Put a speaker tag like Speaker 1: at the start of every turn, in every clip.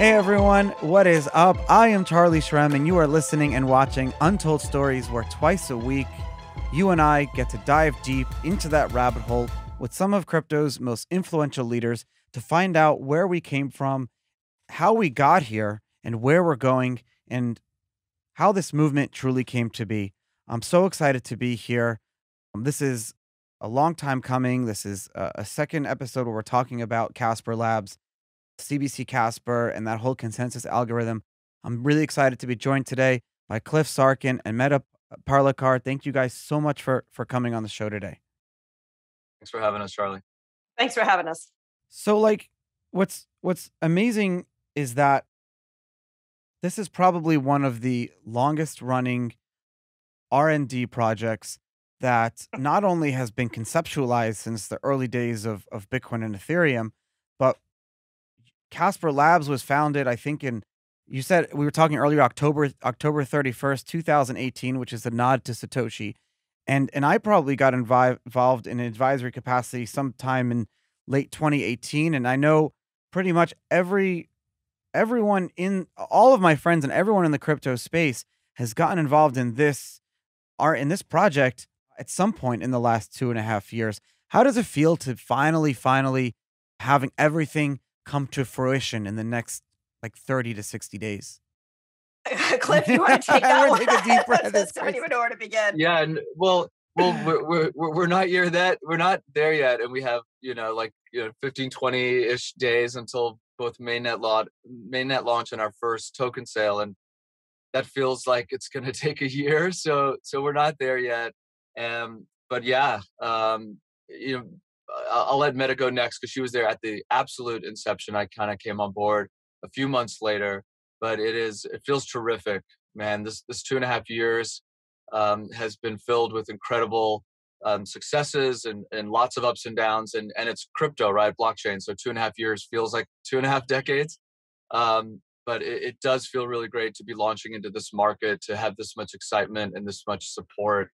Speaker 1: Hey everyone, what is up? I am Charlie Shrem, and you are listening and watching Untold Stories, where twice a week you and I get to dive deep into that rabbit hole with some of crypto's most influential leaders to find out where we came from, how we got here, and where we're going, and how this movement truly came to be. I'm so excited to be here. Um, this is a long time coming. This is a, a second episode where we're talking about Casper Labs CBC Casper and that whole consensus algorithm. I'm really excited to be joined today by Cliff Sarkin and Medha Parlikar. Thank you guys so much for for coming on the show today.
Speaker 2: Thanks for having us, Charlie.
Speaker 3: Thanks for having us.
Speaker 1: So like what's what's amazing is that this is probably one of the longest running R&D projects that not only has been conceptualized since the early days of, of Bitcoin and Ethereum, but Casper Labs was founded, I think, in you said we were talking earlier, October October thirty first, two thousand eighteen, which is a nod to Satoshi, and and I probably got involved in an advisory capacity sometime in late twenty eighteen, and I know pretty much every everyone in all of my friends and everyone in the crypto space has gotten involved in this are in this project at some point in the last two and a half years. How does it feel to finally, finally having everything come to fruition in the next like 30 to 60 days?
Speaker 3: Cliff, you want to take that one?
Speaker 1: take a deep breath.
Speaker 3: I don't even know where to begin.
Speaker 2: Yeah, and well, well, we're, we're we're not here that we're not there yet, and we have you know like you know 15, 20 ish days until both mainnet lot mainnet launch and our first token sale, and that feels like it's going to take a year. So so we're not there yet. Um, but yeah, um, you know, I'll let Medha go next because she was there at the absolute inception. I kind of came on board a few months later, but it is it feels terrific, man. This this two and a half years um, has been filled with incredible um, successes and and lots of ups and downs, and and it's crypto, right? Blockchain. So two and a half years feels like two and a half decades. Um, but it, it does feel really great to be launching into this market, to have this much excitement and this much support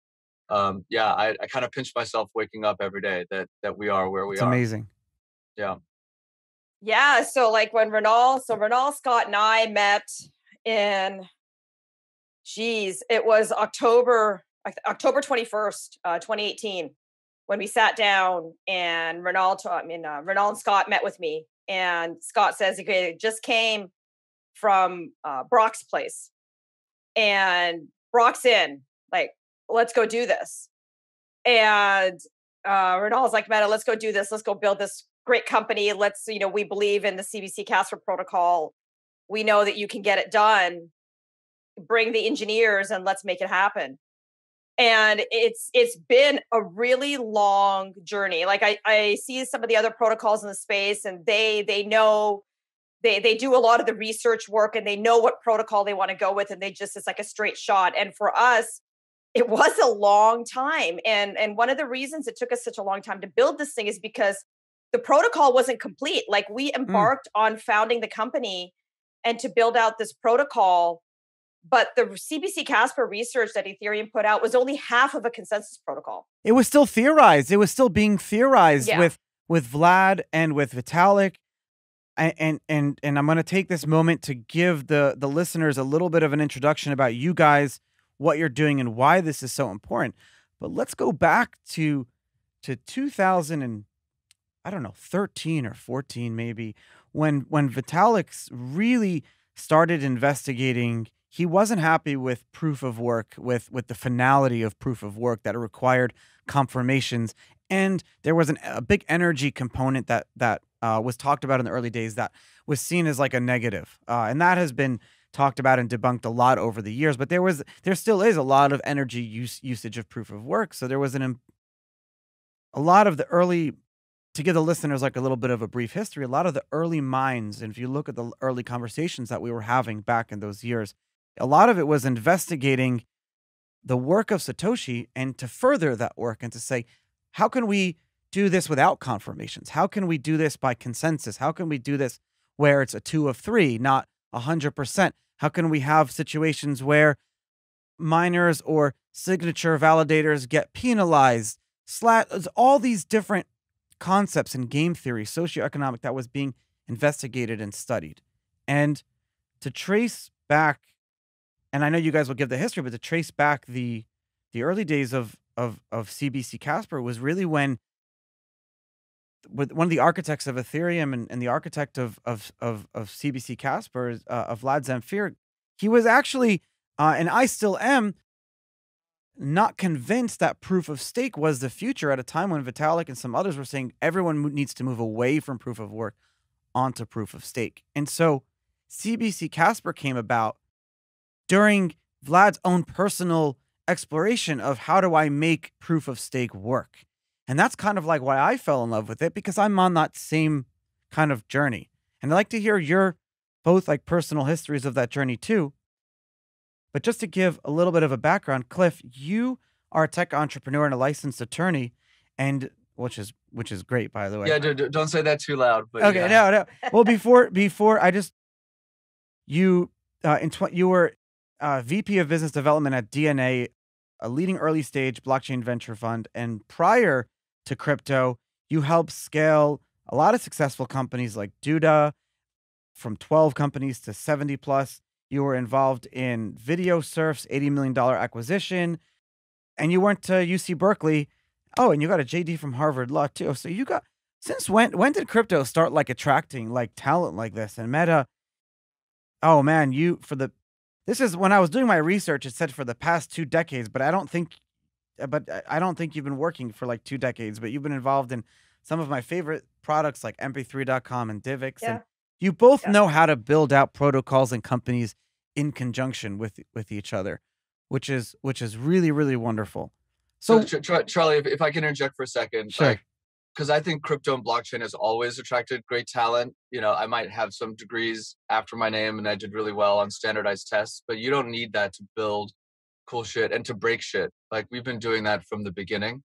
Speaker 2: um, yeah, I, I kind of pinch myself waking up every day that that we are where we are.
Speaker 1: it's
Speaker 2: are.
Speaker 1: Amazing.
Speaker 2: Yeah.
Speaker 3: Yeah. So like when Mrinal, so Mrinal Scott and I met in, geez, it was October October twenty first, uh, twenty eighteen, when we sat down and Mrinal, I mean uh, Mrinal and Scott met with me, and Scott says he just came from uh, Brock's place, and Brock's in like let's go do this. And uh, Mrinal's like, Medha, let's go do this. Let's go build this great company. Let's, you know, we believe in the CBC Casper protocol. We know that you can get it done. Bring the engineers and let's make it happen. And it's it's been a really long journey. Like I, I see some of the other protocols in the space, and they they know they they do a lot of the research work and they know what protocol they want to go with, and they just it's like a straight shot. And for us, it was a long time and and one of the reasons it took us such a long time to build this thing is because the protocol wasn't complete like we mm. embarked mm. on founding the company and to build out this protocol but the CBC Casper research that Ethereum put out was only half of a consensus protocol.
Speaker 1: It was still theorized. It was still being theorized yeah. with with Vlad and with Vitalik. And and and, and I'm going to take this moment to give the the listeners a little bit of an introduction about you guys what you're doing and why this is so important. But let's go back to to 2000 and I don't know 13 or 14 maybe when when Vitalik really started investigating. He wasn't happy with proof of work with with the finality of proof of work that required confirmations. And there was an, a big energy component that that uh, was talked about in the early days that was seen as like a negative. Uh, and that has been talked about and debunked a lot over the years, but there was there still is a lot of energy use usage of proof of work. So there was an a lot of the early to give the listeners like a little bit of a brief history, a lot of the early minds, and if you look at the early conversations that we were having back in those years, a lot of it was investigating the work of Satoshi and to further that work and to say, how can we do this without confirmations? How can we do this by consensus? How can we do this where it's a two of three, not 100%? How can we have situations where miners or signature validators get penalized? All these different concepts in game theory, socioeconomic, that was being investigated and studied. And to trace back, and I know you guys will give the history, but to trace back the the early days of of of CBC Casper was really when one of the architects of Ethereum and, and the architect of of of, of CBC Casper, uh, of Vlad Zamfir, he was actually, uh, and I still am, not convinced that proof of stake was the future at a time when Vitalik and some others were saying everyone needs to move away from proof of work onto proof of stake. And so CBC Casper came about during Vlad's own personal exploration of how do I make proof of stake work. And that's kind of like why I fell in love with it because I'm on that same kind of journey. And I'd like to hear your both like personal histories of that journey too. But just to give a little bit of a background, Cliff, you are a tech entrepreneur and a licensed attorney, and which is which is great, by the way.
Speaker 2: Yeah, don't say that too loud. But
Speaker 1: okay,
Speaker 2: yeah.
Speaker 1: no, no. Well, before before I just you uh, in tw- you were uh, VP of Business Development at DNA, a leading early stage blockchain venture fund, and prior to crypto, you helped scale a lot of successful companies like Duda, from 12 companies to 70 plus. You were involved in VideoSurf's $80 million acquisition, and you went to UC Berkeley. Oh, and you got a JD from Harvard Law too. So you got since when when did crypto start like attracting like talent like this and Medha? Oh man, you for the this is when I was doing my research, it said for the past two decades, but I don't think Uh, but I don't think you've been working for like two decades, but you've been involved in some of my favorite products like mp3.com and Divx. Yeah. And you both yeah. know how to build out protocols and companies in conjunction with with each other, which is which is really really wonderful.
Speaker 2: So, so Charlie, if, if I can interject for a second, sure. because I think crypto and blockchain has always attracted great talent. You know, I might have some degrees after my name, and I did really well on standardized tests, but you don't need that to build cool shit and to break shit. Like we've been doing that from the beginning.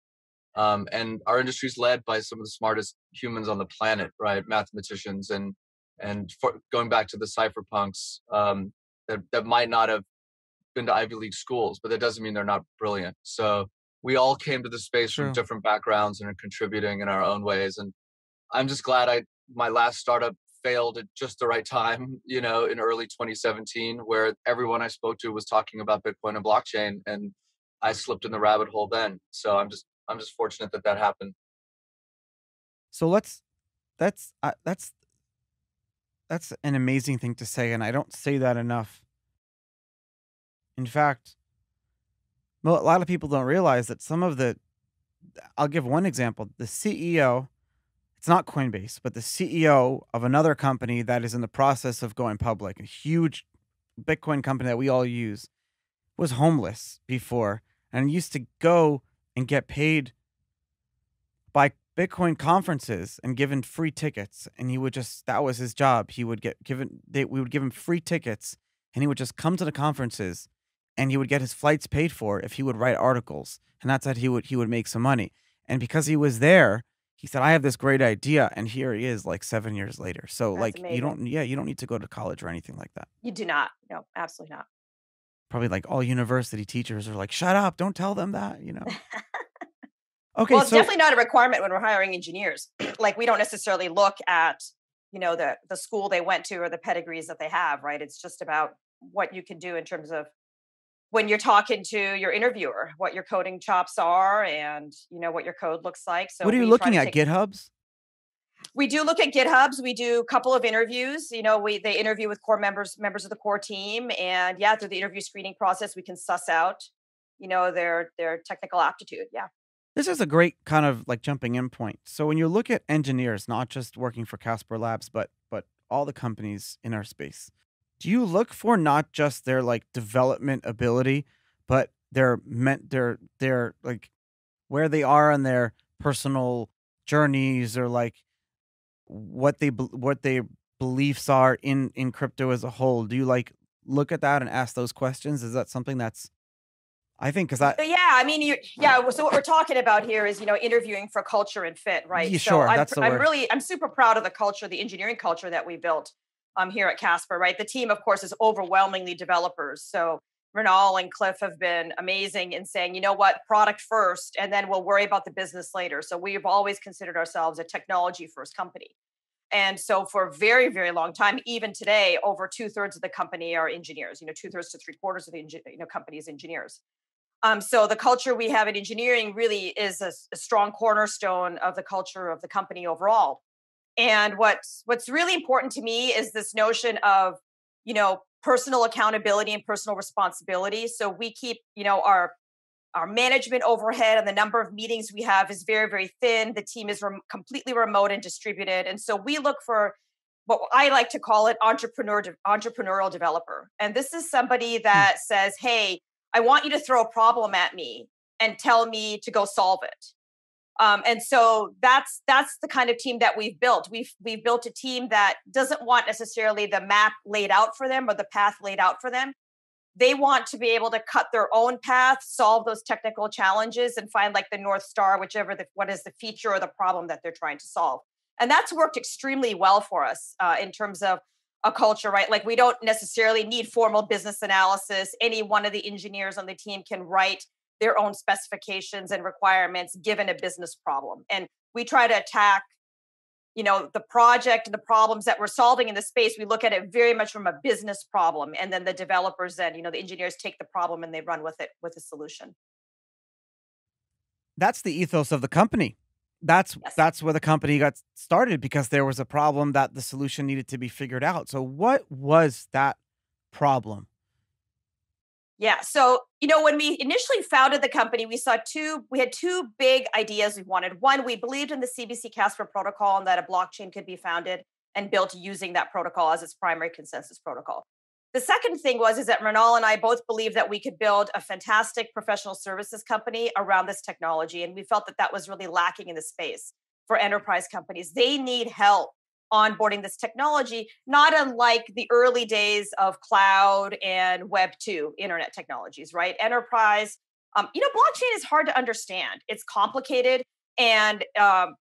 Speaker 2: Um, and our industry is led by some of the smartest humans on the planet, right? Mathematicians and and for, going back to the cypherpunks um, that that might not have been to Ivy League schools, but that doesn't mean they're not brilliant. So we all came to the space from different backgrounds and are contributing in our own ways. And I'm just glad I my last startup failed at just the right time, you know, in early 2017, where everyone I spoke to was talking about Bitcoin and blockchain, and I slipped in the rabbit hole then. So I'm just I'm just fortunate that that happened.
Speaker 1: So let's that's uh, that's that's an amazing thing to say, and I don't say that enough. In fact, a lot of people don't realize that some of the. I'll give one example. The CEO, it's not Coinbase, but the CEO of another company that is in the process of going public, a huge Bitcoin company that we all use, was homeless before and used to go and get paid by Bitcoin conferences and given free tickets. And he would just, that was his job. He would get given, they, we would give him free tickets and he would just come to the conferences and he would get his flights paid for if he would write articles. And that's how he would, he would make some money. And because he was there, he said, I have this great idea. And here he is like seven years later. So that's like, amazing. you don't, yeah, you don't need to go to college or anything like that.
Speaker 3: You do not. No, absolutely not.
Speaker 1: Probably like all university teachers are like, shut up, don't tell them that, you know?
Speaker 3: Okay. Well, it's so- definitely not a requirement when we're hiring engineers. like we don't necessarily look at, you know, the the school they went to or the pedigrees that they have, right? It's just about what you can do in terms of when you're talking to your interviewer, what your coding chops are and you know what your code looks like. So
Speaker 1: what are you looking at? Take- GitHubs?
Speaker 3: we do look at githubs we do a couple of interviews you know we they interview with core members members of the core team and yeah through the interview screening process we can suss out you know their their technical aptitude yeah
Speaker 1: this is a great kind of like jumping in point. So when you look at engineers, not just working for Casper Labs, but but all the companies in our space, do you look for not just their like development ability, but their meant their their like where they are on their personal journeys or like what they what their beliefs are in in crypto as a whole? Do you like look at that and ask those questions? Is that something that's I think because I uh,
Speaker 3: yeah, I mean, you, yeah. So what we're talking about here is you know interviewing for culture and fit, right?
Speaker 1: Yeah,
Speaker 3: so
Speaker 1: sure,
Speaker 3: I'm,
Speaker 1: that's the
Speaker 3: I'm
Speaker 1: word.
Speaker 3: really I'm super proud of the culture, the engineering culture that we built um here at Casper, right? The team, of course, is overwhelmingly developers. So Mrinal and Cliff have been amazing in saying, you know what, product first, and then we'll worry about the business later. So we've always considered ourselves a technology first company. And so for a very, very long time, even today, over two thirds of the company are engineers, you know, two thirds to three quarters of the you know, company's engineers. Um, so the culture we have in engineering really is a, a strong cornerstone of the culture of the company overall. And what's what's really important to me is this notion of, you know, personal accountability and personal responsibility. So we keep, you know, our our management overhead and the number of meetings we have is very very thin the team is completely remote and distributed and so we look for what i like to call it entrepreneur de- entrepreneurial developer and this is somebody hmm. that says hey i want you to throw a problem at me and tell me to go solve it um, and so that's that's the kind of team that we've built. We've we've built a team that doesn't want necessarily the map laid out for them or the path laid out for them. They want to be able to cut their own path solve those technical challenges and find like the north star whichever the what is the feature or the problem that they're trying to solve. And that's worked extremely well for us uh, in terms of a culture right? Like we don't necessarily need formal business analysis. Any one of the engineers on the team can write their own specifications and requirements given a business problem. And we try to attack you know the project and the problems that we're solving in the space. We look at it very much from a business problem and then the developers and you know the engineers take the problem and they run with it with a solution.
Speaker 1: That's the ethos of the company. That's yes. that's where the company got started because there was a problem that the solution needed to be figured out. So what was that problem
Speaker 3: yeah. So, you know, when we initially founded the company, we saw two, we had two big ideas we wanted. One, we believed in the CBC Casper protocol and that a blockchain could be founded and built using that protocol as its primary consensus protocol. The second thing was is that Mrinal and I both believed that we could build a fantastic professional services company around this technology. And we felt that that was really lacking in the space for enterprise companies. They need help onboarding this technology, not unlike the early days of cloud and Web 2 internet technologies, right? Enterprise, um, you know, blockchain is hard to understand, it's complicated, and um,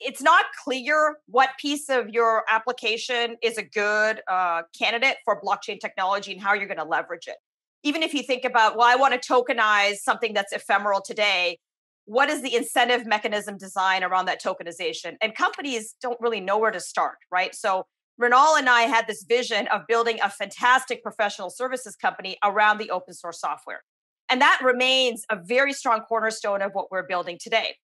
Speaker 3: it's not clear what piece of your application is a good uh, candidate for blockchain technology and how you're going to leverage it. Even if you think about, well, I want to tokenize something that's ephemeral today, what is the incentive mechanism design around that tokenization? And companies don't really know where to start, right? So Mrinal and I had this vision of building a fantastic professional services company around the open source software. And that remains a very strong cornerstone of what we're building today.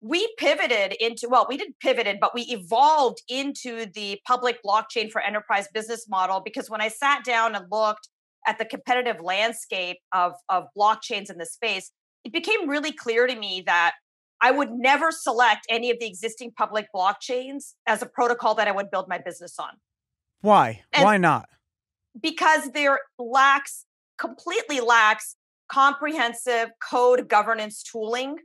Speaker 3: We pivoted into, well, we didn't pivoted, but we evolved into the public blockchain for enterprise business model because when I sat down and looked at the competitive landscape of, of blockchains in the space, it became really clear to me that I would never select any of the existing public blockchains as a protocol that I would build my business on.
Speaker 1: Why? And Why not?
Speaker 3: Because there lacks, completely lacks comprehensive code governance tooling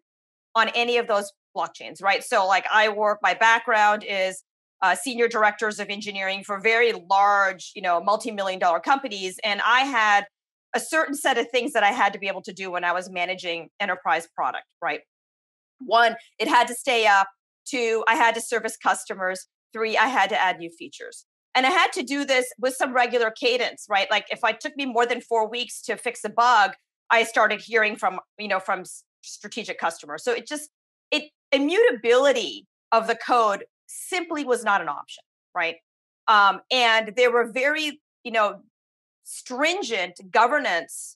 Speaker 3: on any of those blockchains, right? So, like, I work, my background is uh, senior directors of engineering for very large, you know, multi million dollar companies. And I had a certain set of things that I had to be able to do when I was managing enterprise product, right? One, it had to stay up. Two, I had to service customers. Three, I had to add new features. And I had to do this with some regular cadence, right? Like if I took me more than four weeks to fix a bug, I started hearing from, you know, from strategic customers. So it just, it immutability of the code simply was not an option, right? Um, and there were very, you know, stringent governance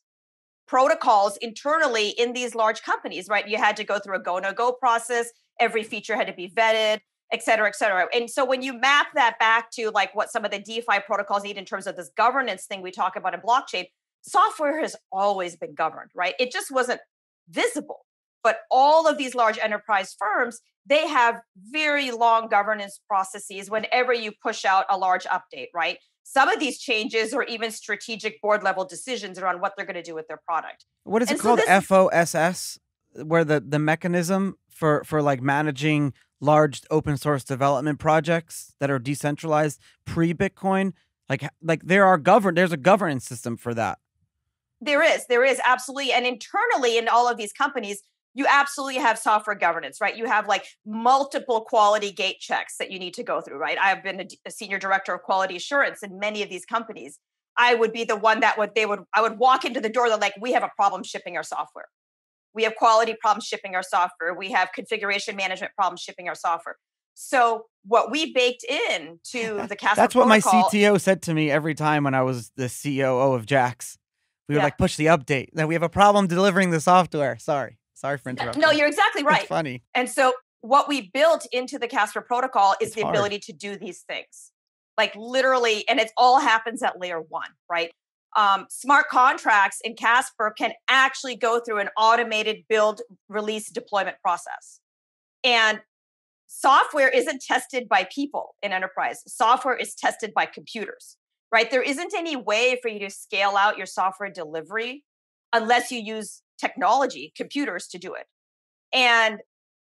Speaker 3: protocols internally in these large companies, right? You had to go through a go no go process. Every feature had to be vetted, et cetera, et cetera. And so when you map that back to like what some of the DeFi protocols need in terms of this governance thing we talk about in blockchain, software has always been governed, right? It just wasn't visible. But all of these large enterprise firms, they have very long governance processes whenever you push out a large update, right? Some of these changes or even strategic board level decisions around what they're going to do with their product.
Speaker 1: What is and it so called? This- FOSS, where the the mechanism for for like managing large open source development projects that are decentralized pre Bitcoin. Like like there are govern there's a governance system for that.
Speaker 3: There is, there is absolutely, and internally in all of these companies, you absolutely have software governance, right? You have like multiple quality gate checks that you need to go through, right? I've been a, a senior director of quality assurance in many of these companies. I would be the one that would they would I would walk into the door. They're like, we have a problem shipping our software. We have quality problems shipping our software. We have configuration management problems shipping our software. So what we baked in to the Casper
Speaker 1: That's what
Speaker 3: protocol,
Speaker 1: my CTO said to me every time when I was the COO of Jaxx. We would
Speaker 3: Yeah.
Speaker 1: like push the update that we have a problem delivering the software. Sorry. Sorry for interrupting.
Speaker 3: No, you're exactly
Speaker 1: It's
Speaker 3: right.
Speaker 1: funny.
Speaker 3: And so what we built into the Casper protocol is
Speaker 1: It's
Speaker 3: the
Speaker 1: hard.
Speaker 3: ability to do these things. Like literally, and it all happens at layer one, right? Um, smart contracts in Casper can actually go through an automated build, release, deployment process. And software isn't tested by people in enterprise. Software is tested by computers, right? There isn't any way for you to scale out your software delivery unless you use technology, computers to do it. And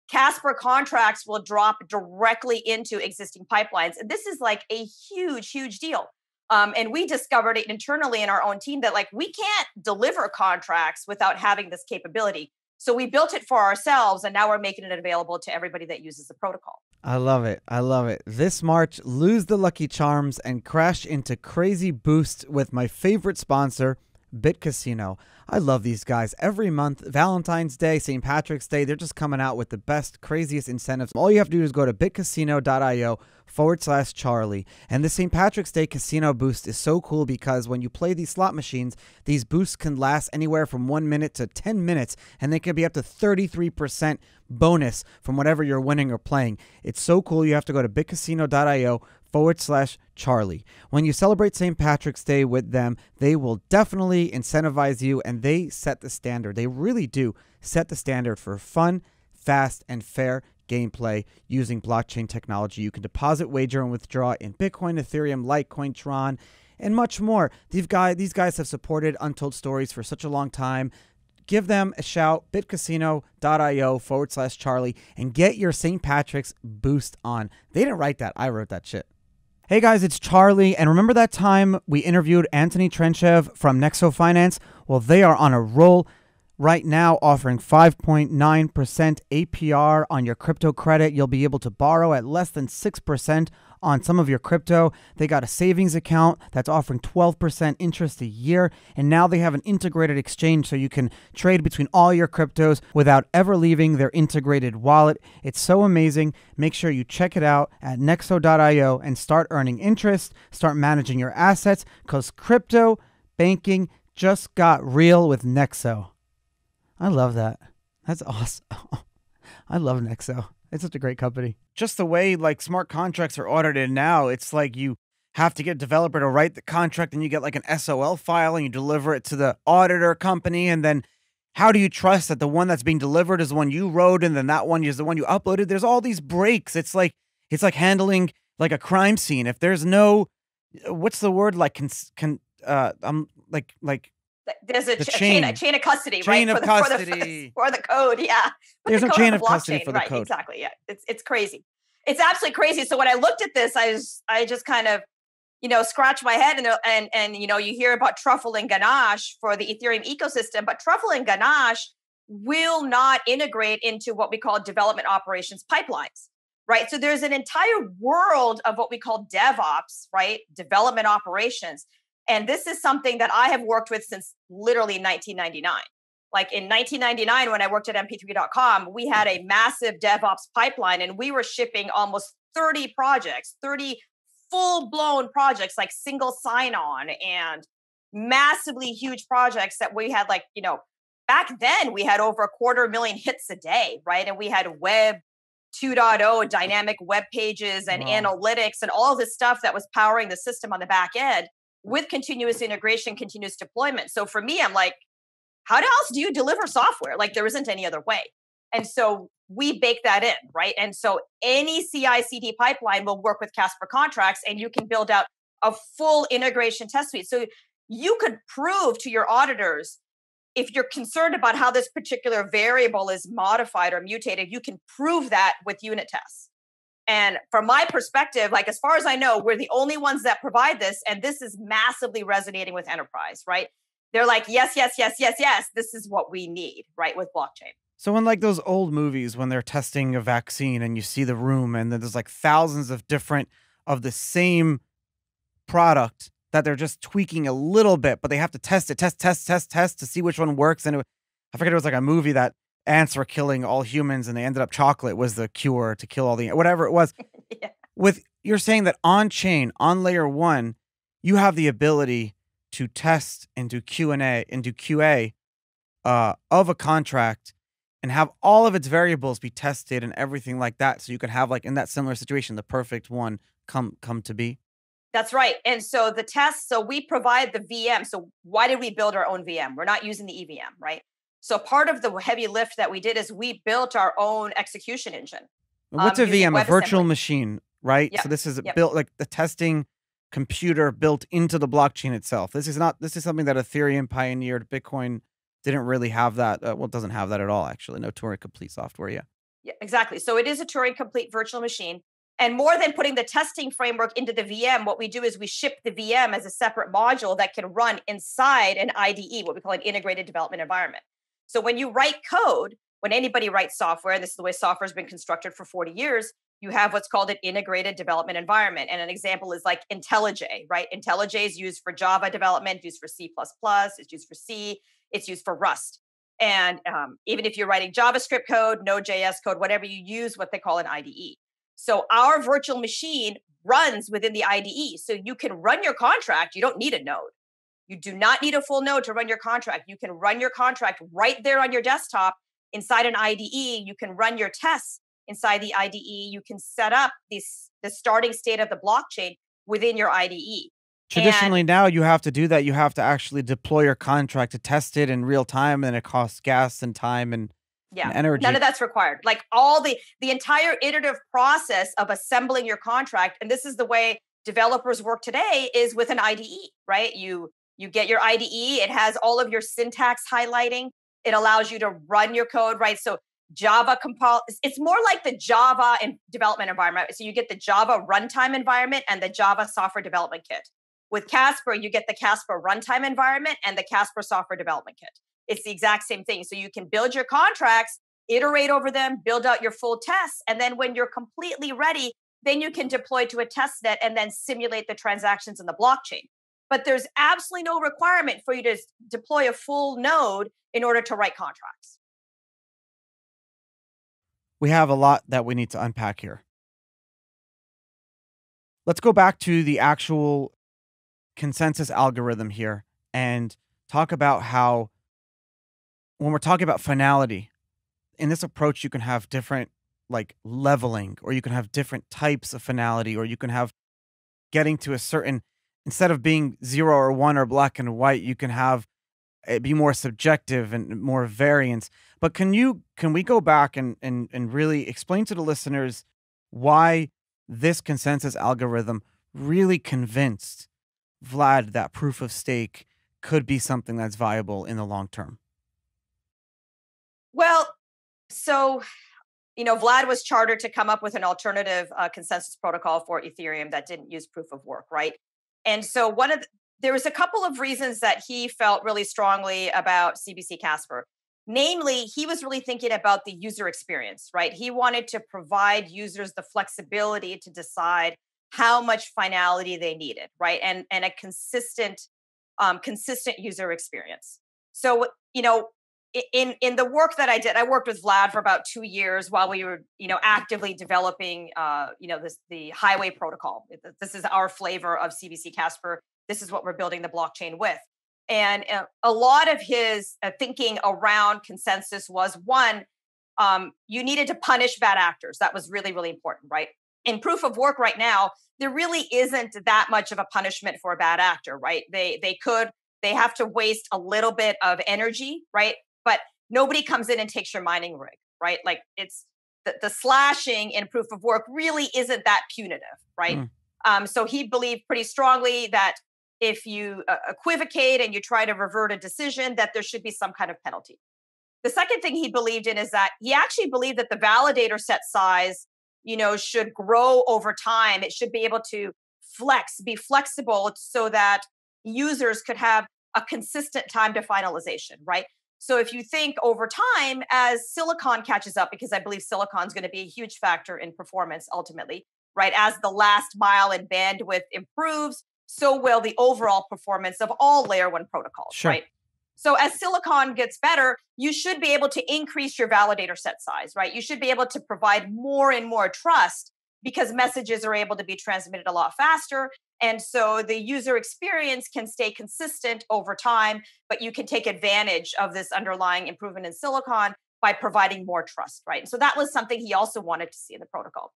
Speaker 3: Casper contracts will drop directly into existing pipelines. And this is like a huge, huge deal. Um, and we discovered it internally in our own team that like we can't deliver contracts without having this capability. So we built it for ourselves, and now we're making it available to everybody that uses the protocol.
Speaker 1: I love it. I love it. This March, lose the Lucky Charms and crash into crazy boosts with my favorite sponsor, BitCasino. I love these guys. Every month, Valentine's Day, St. Patrick's Day, they're just coming out with the best, craziest incentives. All you have to do is go to bitcasino.io forward slash Charlie. And the St. Patrick's Day casino boost is so cool because when you play these slot machines, these boosts can last anywhere from one minute to 10 minutes, and they can be up to 33% bonus from whatever you're winning or playing. It's so cool. You have to go to bitcasino.io forward slash Charlie. When you celebrate St. Patrick's Day with them, they will definitely incentivize you and they set the standard. They really do set the standard for fun, fast, and fair gameplay using blockchain technology. You can deposit, wager, and withdraw in Bitcoin, Ethereum, Litecoin, Tron, and much more. These guys, these guys have supported Untold Stories for such a long time. Give them a shout, bitcasino.io forward slash Charlie, and get your St. Patrick's boost on. They didn't write that, I wrote that shit. Hey guys, it's Charlie, and remember that time we interviewed Anthony Trenchev from Nexo Finance? Well, they are on a roll right now offering 5.9% APR on your crypto credit. You'll be able to borrow at less than 6% on some of your crypto. They got a savings account that's offering 12% interest a year. And now they have an integrated exchange so you can trade between all your cryptos without ever leaving their integrated wallet. It's so amazing. Make sure you check it out at nexo.io and start earning interest, start managing your assets because crypto banking just got real with Nexo. I love that. That's awesome. I love Nexo. It's such a great company. Just the way like smart contracts are audited now, it's like you have to get a developer to write the contract and you get like an SOL file and you deliver it to the auditor company and then how do you trust that the one that's being delivered is the one you wrote and then that one is the one you uploaded? There's all these breaks. It's like it's like handling like a crime scene. If there's no what's the word like cons, con, uh I'm like like
Speaker 3: Th- There's a,
Speaker 1: The
Speaker 3: ch- a chain, a
Speaker 1: chain.
Speaker 3: chain of custody,
Speaker 1: Chain
Speaker 3: right?
Speaker 1: of
Speaker 3: for, the, for, the, for the code, yeah.
Speaker 1: There's
Speaker 3: the code
Speaker 1: chain
Speaker 3: the
Speaker 1: of custody
Speaker 3: blockchain,
Speaker 1: for the
Speaker 3: right,
Speaker 1: code.
Speaker 3: Exactly. Yeah. It's it's crazy. It's absolutely crazy. So when I looked at this, I was I just kind of, you know, scratched my head and and and you know, you hear about truffle and ganache for the Ethereum ecosystem, but truffle and ganache will not integrate into what we call development operations pipelines. Right. So there's an entire world of what we call DevOps, right? Development operations. And this is something that I have worked with since literally 1999. Like in 1999, when I worked at mp3.com, we had a massive DevOps pipeline and we were shipping almost 30 projects, 30 full blown projects like single sign on and massively huge projects that we had like, you know, back then we had over a quarter million hits a day, right? And we had web 2.0 dynamic web pages and
Speaker 1: Wow.
Speaker 3: analytics and all this stuff that was powering the system on the back end with continuous integration, continuous deployment. So for me, I'm like, how else do you deliver software? Like there isn't any other way. And so we bake that in, right? And so any CI CD pipeline will work with Casper contracts and you can build out a full integration test suite. So you could prove to your auditors if you're concerned about how this particular variable is modified or mutated, you can prove that with unit tests. And from my perspective, like as far as I know, we're the only ones that provide this, and this is massively resonating with enterprise, right? They're like, yes, yes, yes, yes, yes, this is what we need, right, with blockchain.
Speaker 1: So in like those old movies when they're testing a vaccine and you see the room and then there's like thousands of different of the same product that they're just tweaking a little bit, but they have to test it, test, test, test, test to see which one works. And it, I forget it was like a movie that ants were killing all humans and they ended up chocolate was the cure to kill all the whatever it was. yeah. With you're saying that on chain, on layer one, you have the ability to test and do Q and do QA uh, of a contract and have all of its variables be tested and everything like that. So you can have like in that similar situation, the perfect one come come to be.
Speaker 3: That's right. And so the tests, so we provide the VM. So why did we build our own VM? We're not using the EVM, right? So part of the heavy lift that we did is we built our own execution engine.
Speaker 1: What's um, a VM? A virtual machine, right? Yep. So this is yep. built like the testing computer built into the blockchain itself. This is not this is something that Ethereum pioneered. Bitcoin didn't really have that. Uh, well, doesn't have that at all actually. No Turing complete software, yeah.
Speaker 3: Yeah, exactly. So it is a Turing complete virtual machine. And more than putting the testing framework into the VM, what we do is we ship the VM as a separate module that can run inside an IDE, what we call an integrated development environment. So when you write code, when anybody writes software, this is the way software has been constructed for 40 years, you have what's called an integrated development environment. And an example is like IntelliJ, right? IntelliJ is used for Java development, used for C, it's used for C, it's used for Rust. And um, even if you're writing JavaScript code, Node.js code, whatever you use, what they call an IDE. So our virtual machine runs within the IDE. So you can run your contract. You don't need a node. You do not need a full node to run your contract. You can run your contract right there on your desktop inside an IDE. You can run your tests inside the IDE. You can set up this the starting state of the blockchain within your IDE.
Speaker 1: Traditionally, and, now you have to do that. You have to actually deploy your contract to test it in real time, and it costs gas and time and
Speaker 3: yeah
Speaker 1: energy
Speaker 3: none of that's required like all the the entire iterative process of assembling your contract and this is the way developers work today is with an ide right you you get your ide it has all of your syntax highlighting it allows you to run your code right so java compile it's more like the java and development environment so you get the java runtime environment and the java software development kit with casper you get the casper runtime environment and the casper software development kit it's the exact same thing. So you can build your contracts, iterate over them, build out your full tests. And then when you're completely ready, then you can deploy to a test net and then simulate the transactions in the blockchain. But there's absolutely no requirement for you to deploy a full node in order to write contracts.
Speaker 1: We have a lot that we need to unpack here. Let's go back to the actual consensus algorithm here and talk about how when we're talking about finality, in this approach, you can have different like leveling, or you can have different types of finality, or you can have getting to a certain instead of being zero or one or black and white, you can have it be more subjective and more variance. But can you can we go back and and and really explain to the listeners why this consensus algorithm really convinced Vlad that proof of stake could be something that's viable in the long term?
Speaker 3: Well, so you know, Vlad was chartered to come up with an alternative uh, consensus protocol for Ethereum that didn't use proof of work, right? And so one of the, there was a couple of reasons that he felt really strongly about CBC Casper. Namely, he was really thinking about the user experience, right? He wanted to provide users the flexibility to decide how much finality they needed, right? And and a consistent um, consistent user experience. So, you know, in in the work that I did, I worked with Vlad for about two years while we were, you know, actively developing, uh, you know, this the highway protocol. This is our flavor of CBC Casper. This is what we're building the blockchain with. And uh, a lot of his uh, thinking around consensus was one, um, you needed to punish bad actors. That was really, really important, right? In proof of work right now, there really isn't that much of a punishment for a bad actor, right? They they could they have to waste a little bit of energy, right? But nobody comes in and takes your mining rig, right? Like it's the, the slashing in proof of work really isn't that punitive, right? Mm. Um, so he believed pretty strongly that if you uh, equivocate and you try to revert a decision, that there should be some kind of penalty. The second thing he believed in is that he actually believed that the validator set size, you know, should grow over time. It should be able to flex, be flexible so that users could have a consistent time to finalization, right? So if you think over time, as silicon catches up, because I believe silicon is going to be a huge factor in performance ultimately, right? As the last mile and bandwidth improves, so will the overall performance of all layer one protocols, sure. right? So as silicon gets better, you should be able to increase your validator set size, right? You should be able to provide more and more trust because messages are able to be transmitted a lot faster. And so the user experience can stay consistent over time, but you can take advantage of this underlying improvement in silicon by providing more trust, right? And so that was something he also wanted to see in the protocol.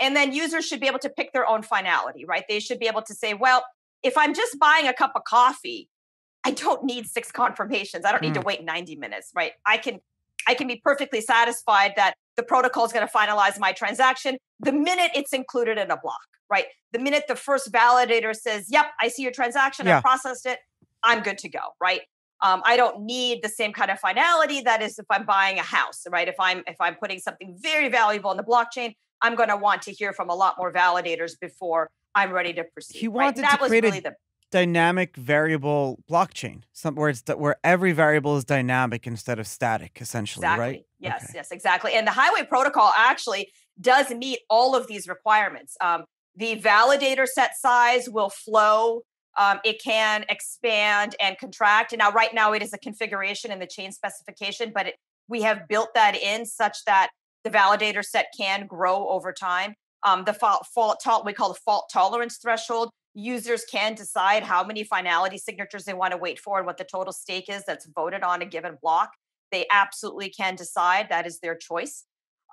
Speaker 3: And then users should be able to pick their own finality, right? They should be able to say, well, if I'm just buying a cup of coffee, I don't need six confirmations. I don't need mm. to wait 90 minutes, right? I can I can be perfectly satisfied that the protocol is going to finalize my transaction the minute it's included in a block, right? The minute the first validator says, "Yep, I see your transaction, yeah. I processed it, I'm good to go," right? Um, I don't need the same kind of finality that is if I'm buying a house, right? If I'm if I'm putting something very valuable in the blockchain, I'm going to want to hear from a lot more validators before I'm ready to proceed.
Speaker 1: He wanted right? to create really a the, dynamic variable blockchain, some where it's where every variable is dynamic instead of static, essentially,
Speaker 3: exactly.
Speaker 1: right?
Speaker 3: Yes, okay. yes, exactly. And the Highway Protocol actually does meet all of these requirements. Um, the validator set size will flow. Um, it can expand and contract. And now, right now, it is a configuration in the chain specification, but it, we have built that in such that the validator set can grow over time. Um, the fault, fault to- we call the fault tolerance threshold users can decide how many finality signatures they want to wait for and what the total stake is that's voted on a given block. They absolutely can decide. That is their choice.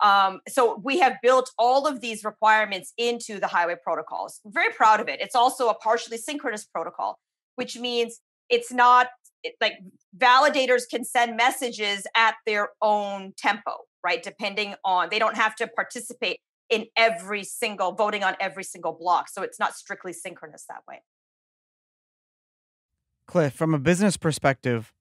Speaker 3: Um, so we have built all of these requirements into the highway protocols. Very proud of it. It's also a partially synchronous protocol, which means it's not like validators can send messages at their own tempo, right? Depending on, they don't have to participate in every single voting on every single block. So it's not strictly synchronous that way.
Speaker 1: Cliff, from a business perspective,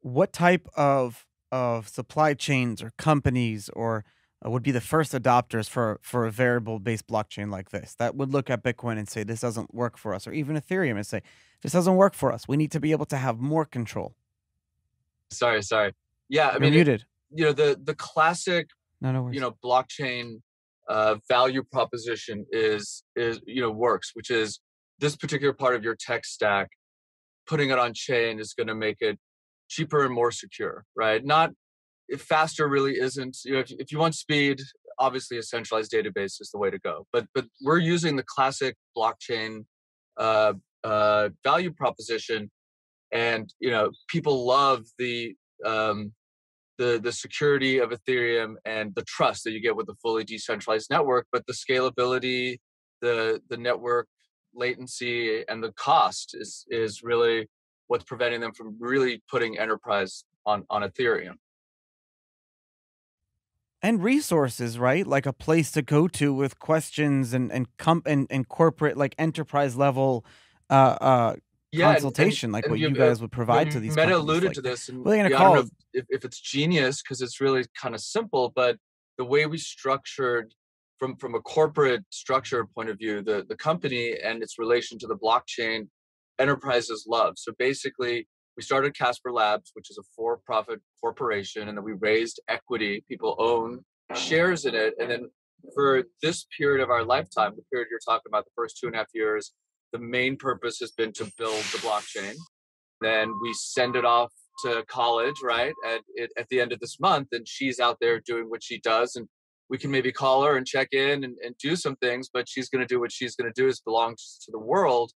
Speaker 1: what type of of supply chains or companies or uh, would be the first adopters for for a variable based blockchain like this that would look at Bitcoin and say this doesn't work for us, or even Ethereum and say this doesn't work for us. We need to be able to have more control.
Speaker 2: Sorry, sorry. Yeah, I
Speaker 1: You're
Speaker 2: mean,
Speaker 1: muted.
Speaker 2: It, you know the the classic
Speaker 1: no, no
Speaker 2: you know blockchain uh, value proposition is is you know works, which is this particular part of your tech stack, putting it on chain is going to make it cheaper and more secure, right? Not if faster really isn't. You know, if, if you want speed, obviously a centralized database is the way to go. But but we're using the classic blockchain uh, uh, value proposition, and you know people love the um, the the security of Ethereum and the trust that you get with a fully decentralized network, but the scalability, the the network latency, and the cost is is really what's preventing them from really putting enterprise on on Ethereum.
Speaker 1: And resources, right? Like a place to go to with questions and and com- and, and corporate like enterprise level uh, uh, yeah, consultation, and, like and what you, guys would provide to these.
Speaker 2: Medha alluded
Speaker 1: like,
Speaker 2: to this, and
Speaker 1: are they call
Speaker 2: if, if it's genius because it's really kind of simple, but the way we structured from from a corporate structure point of view, the the company and its relation to the blockchain, enterprises love. So basically, we started Casper Labs, which is a for-profit corporation, and then we raised equity. People own shares in it, and then for this period of our lifetime, the period you're talking about, the first two and a half years, the main purpose has been to build the blockchain. Then we send it off to college, right? At at the end of this month, and she's out there doing what she does, and we can maybe call her and check in and, and do some things, but she's going to do what she's going to do. Is belongs to the world,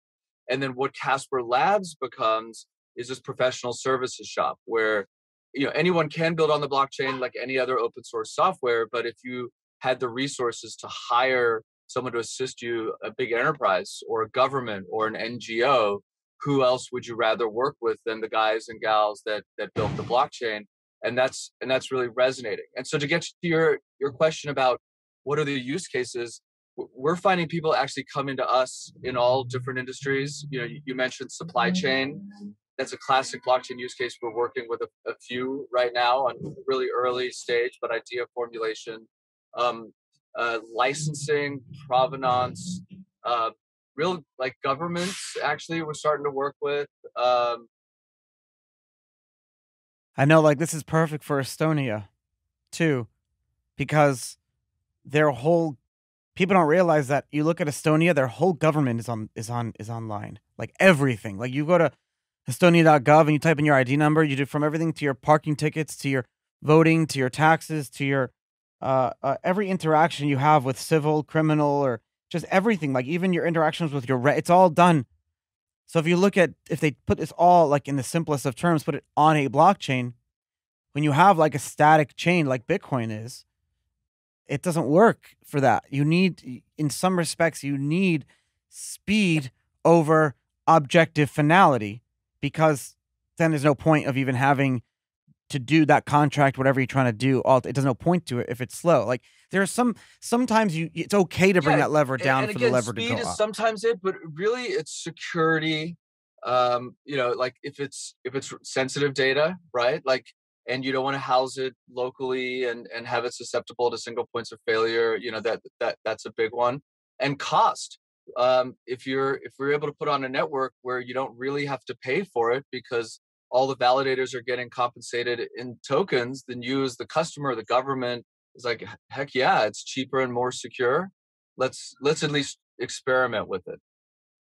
Speaker 2: and then what Casper Labs becomes is this professional services shop where you know anyone can build on the blockchain like any other open source software, but if you had the resources to hire someone to assist you, a big enterprise or a government or an NGO, who else would you rather work with than the guys and gals that that built the blockchain? And that's and that's really resonating. And so to get to your your question about what are the use cases, we're finding people actually come into us in all different industries. You know, you mentioned supply chain. That's a classic blockchain use case. We're working with a, a few right now on really early stage, but idea formulation. Um, uh, licensing, provenance, uh, real like governments actually we're starting to work with. Um,
Speaker 1: I know, like this is perfect for Estonia, too, because their whole people don't realize that you look at Estonia, their whole government is on is on is online, like everything. Like you go to Estonia.gov and you type in your ID number, you do from everything to your parking tickets to your voting to your taxes to your uh, uh, every interaction you have with civil, criminal, or just everything, like even your interactions with your, re- it's all done. So if you look at if they put this all like in the simplest of terms, put it on a blockchain, when you have like a static chain like Bitcoin is, it doesn't work for that. You need, in some respects, you need speed over objective finality because then there's no point of even having to do that contract, whatever you're trying to do. All it does no point to it if it's slow. Like there are some sometimes you it's okay to bring
Speaker 2: Yeah,
Speaker 1: that lever down
Speaker 2: and
Speaker 1: for
Speaker 2: again,
Speaker 1: the lever to
Speaker 2: speed
Speaker 1: go
Speaker 2: is
Speaker 1: up.
Speaker 2: sometimes it, but really it's security. Um, you know, like if it's if it's sensitive data, right? Like, and you don't want to house it locally and and have it susceptible to single points of failure. You know that that that's a big one. And cost. Um, if you're if we're able to put on a network where you don't really have to pay for it because all the validators are getting compensated in tokens, then you as the customer, the government is like, heck yeah, it's cheaper and more secure. Let's let's at least experiment with it.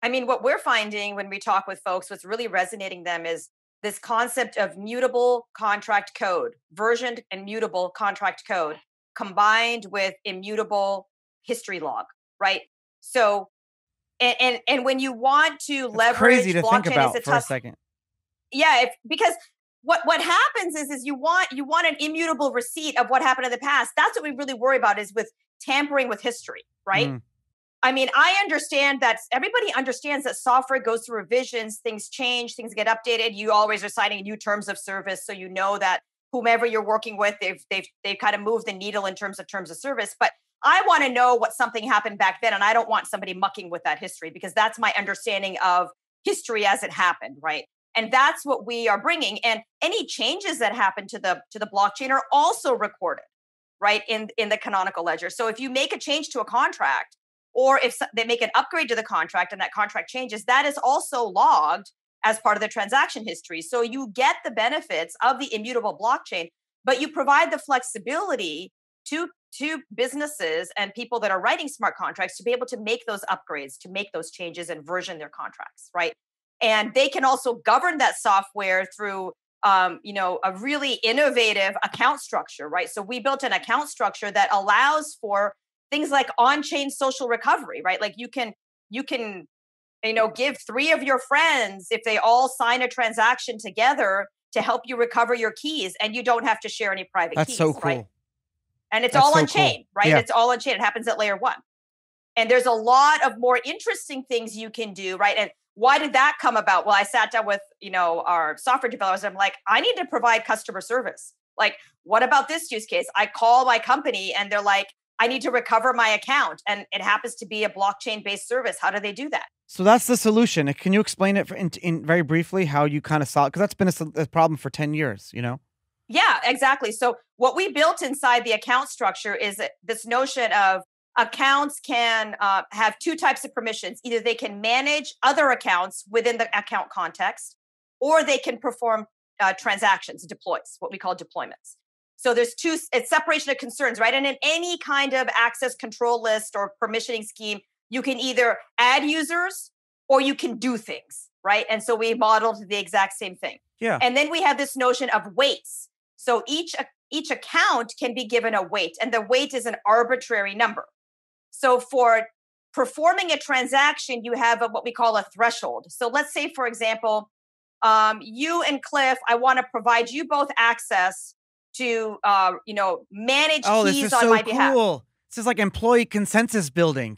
Speaker 3: I mean, what we're finding when we talk with folks, what's really resonating them is this concept of mutable contract code, versioned and mutable contract code, combined with immutable history log, right? So, and and, and when you want to
Speaker 1: It's
Speaker 3: leverage
Speaker 1: crazy to
Speaker 3: blockchain
Speaker 1: think about
Speaker 3: a
Speaker 1: for a second.
Speaker 3: yeah, if, because what what happens is is you want you want an immutable receipt of what happened in the past. That's what we really worry about is with tampering with history, right?
Speaker 1: Mm.
Speaker 3: I mean, I understand that everybody understands that software goes through revisions, things change, things get updated. You always are signing new terms of service, so you know that whomever you're working with, they've they've they've kind of moved the needle in terms of terms of service. But I want to know what something happened back then, and I don't want somebody mucking with that history because that's my understanding of history as it happened, right? And that's what we are bringing. And any changes that happen to the to the blockchain are also recorded, right, in in the canonical ledger. So if you make a change to a contract or if they make an upgrade to the contract and that contract changes, that is also logged as part of the transaction history. So you get the benefits of the immutable blockchain, but you provide the flexibility to to businesses and people that are writing smart contracts to be able to make those upgrades, to make those changes and version their contracts, right? And they can also govern that software through um, you know, a really innovative account structure, right? So we built an account structure that allows for things like on-chain social recovery right? Like you can you can you know give three of your friends if they all sign a transaction together to help you recover your keys and you don't have to share any private
Speaker 1: That's
Speaker 3: keys
Speaker 1: so cool.
Speaker 3: right and it's
Speaker 1: That's
Speaker 3: all
Speaker 1: so
Speaker 3: on
Speaker 1: cool.
Speaker 3: chain right?
Speaker 1: Yeah.
Speaker 3: it's all on chain it happens at layer one. And there's a lot of more interesting things you can do right? And why did that come about? Well i sat down with you know our software developers and i'm like i need to provide customer service. Like what about this use case? I call my company and they're like I need to recover my account, and it happens to be a blockchain based service. How do they do that?
Speaker 1: So that's the solution. Can you explain it in, in very briefly how you kind of solve? Because that's been a, a problem for ten years. You know.
Speaker 3: Yeah, exactly. So, what we built inside the account structure is this notion of accounts can uh, have two types of permissions either they can manage other accounts within the account context, or they can perform uh, transactions, deploys, what we call deployments. So there's two, it's separation of concerns, right? And in any kind of access control list or permissioning scheme, you can either add users or you can do things, right? And so we modeled the exact same thing.
Speaker 1: Yeah.
Speaker 3: And then we have this notion of weights. So each each account can be given a weight, and the weight is an arbitrary number. So for performing a transaction, you have a, what we call a threshold. So let's say, for example, um, you and Cliff, I want to provide you both access to, uh, you know, manage
Speaker 1: Oh, this
Speaker 3: keys
Speaker 1: is
Speaker 3: on
Speaker 1: so
Speaker 3: my behalf.
Speaker 1: cool. This is like employee consensus building.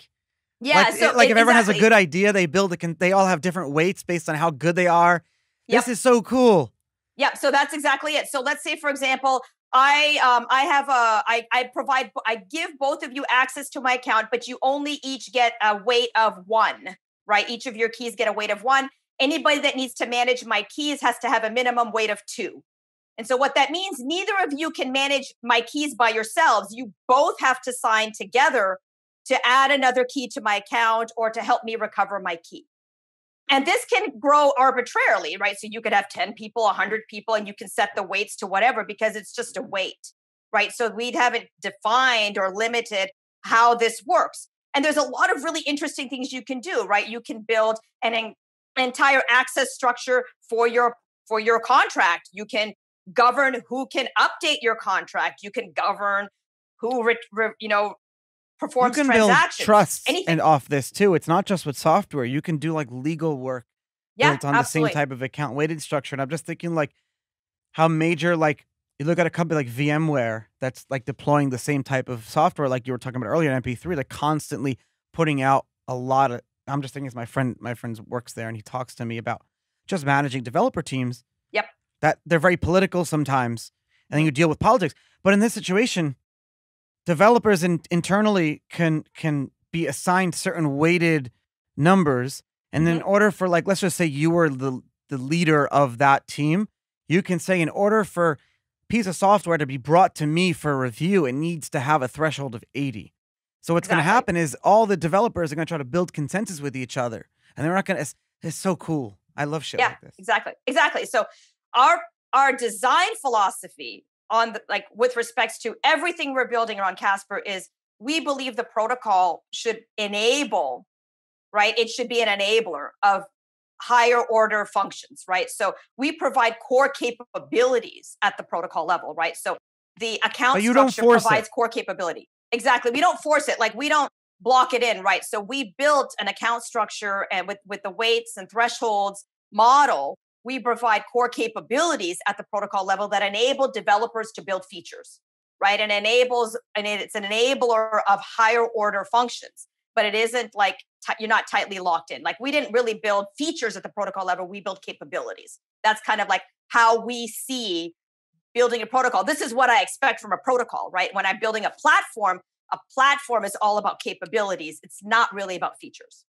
Speaker 3: Yeah,
Speaker 1: like,
Speaker 3: so
Speaker 1: like
Speaker 3: e-
Speaker 1: if everyone has a good idea, they build a. Con- they all have different weights based on how good they are.
Speaker 3: Yep.
Speaker 1: This is so cool.
Speaker 3: Yeah, so that's exactly it. So let's say, for example, I um I have a I I provide I give both of you access to my account, but you only each get a weight of one, right? Each of your keys get a weight of one. Anybody that needs to manage my keys has to have a minimum weight of two. And so what that means, neither of you can manage my keys by yourselves. You both have to sign together to add another key to my account or to help me recover my key. And this can grow arbitrarily, right? So you could have 10 people, 100 people, and you can set the weights to whatever because it's just a weight, right? So we haven't defined or limited how this works. And there's a lot of really interesting things you can do, right? You can build an en- entire access structure for your for your contract. You can govern who can update your contract. You can govern who re, re, you know performs
Speaker 1: you can
Speaker 3: transactions.
Speaker 1: Build trust Anything. and off this too. It's not just with software. You can do like legal work
Speaker 3: yeah,
Speaker 1: built on
Speaker 3: absolutely.
Speaker 1: the same type of account weighted structure. And I'm just thinking like how major like you look at a company like VMware that's like deploying the same type of software like you were talking about earlier in MP3, like constantly putting out a lot of I'm just thinking as my friend my friend works there and he talks to me about just managing developer teams. That they're very political sometimes. And then you deal with politics. But in this situation, developers in, internally can can be assigned certain weighted numbers. And then in mm-hmm. order for like let's just say you were the the leader of that team, you can say in order for piece of software to be brought to me for review, it needs to have a threshold of 80. So what's exactly. going to happen is all the developers are going to try to build consensus with each other, and they're not going to. It's, it's, so cool. I love shit
Speaker 3: yeah,
Speaker 1: like this.
Speaker 3: Exactly, exactly. So our our design philosophy on the like with respects to everything we're building around Casper is we believe the protocol should enable, right? It should be an enabler of higher order functions, right? So we provide core capabilities at the protocol level, right? So the account structure provides it. core capability. Exactly. We don't force it. Like we don't block it in, right? So we built an account structure and with, with the weights and thresholds model, we provide core capabilities at the protocol level that enable developers to build features, right? And enables, and it's an enabler of higher order functions, but it isn't like t- you're not tightly locked in. Like we didn't really build features at the protocol level, we build capabilities. That's kind of like how we see building a protocol. This is what I expect from a protocol, right? When I'm building a platform, a platform is all about capabilities. It's not really about features.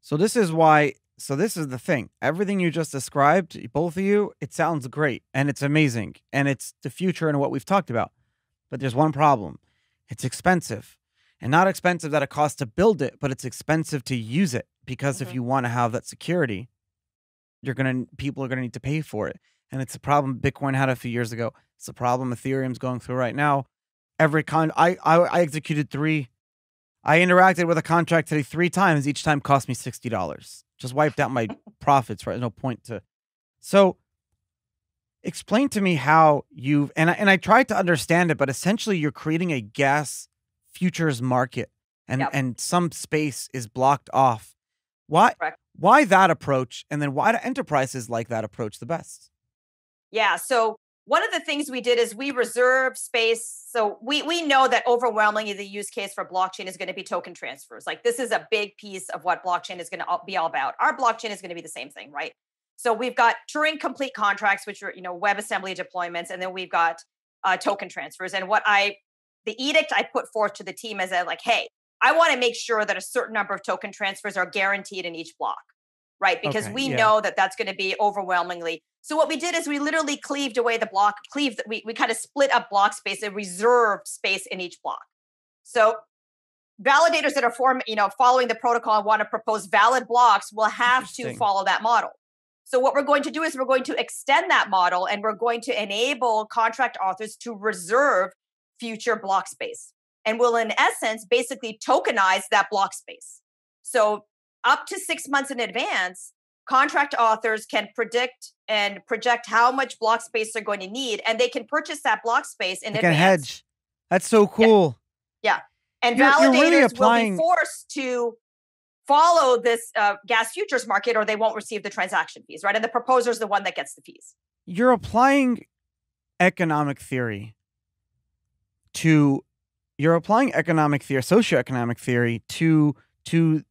Speaker 1: So this is why so this is the thing. Everything you just described, both of you, it sounds great and it's amazing and it's the future and what we've talked about. But there's one problem. It's expensive. And not expensive that it costs to build it, but it's expensive to use it because mm-hmm. if you want to have that security, you're going to people are going to need to pay for it. And it's a problem Bitcoin had a few years ago. It's a problem Ethereum's going through right now. Every con I, I I executed three. I interacted with a contract today three times. Each time cost me sixty dollars. Just wiped out my profits. Right, no point to. So, explain to me how you've and I, and I tried to understand it, but essentially you're creating a gas futures market, and yep. and some space is blocked off. Why? Correct. Why that approach, and then why do enterprises like that approach the best?
Speaker 3: Yeah. So one of the things we did is we reserve space. So we we know that overwhelmingly the use case for blockchain is going to be token transfers. Like this is a big piece of what blockchain is going to be all about. Our blockchain is going to be the same thing, right? So we've got Turing complete contracts, which are you know WebAssembly deployments, and then we've got uh, token transfers. And what I the edict I put forth to the team is that like, hey, I want to make sure that a certain number of token transfers are guaranteed in each block, right? Because okay, we yeah. know that that's going to be overwhelmingly so what we did is we literally cleaved away the block, cleaved, we, we kind of split up block space and reserved space in each block. So validators that are form, you know, following the protocol and want to propose valid blocks will have to follow that model. So what we're going to do is we're going to extend that model and we're going to enable contract authors to reserve future block space. And will in essence basically tokenize that block space. So up to 6 months in advance, contract authors can predict and project how much block space they're going to need, and they can purchase that block space in they advance. Can hedge.
Speaker 1: That's so cool.
Speaker 3: Yeah, yeah. and you're, validators you're really applying... will be forced to follow this uh, gas futures market, or they won't receive the transaction fees, right? And the proposer is the one that gets the fees.
Speaker 1: You're applying economic theory to you're applying economic theory, socioeconomic theory to to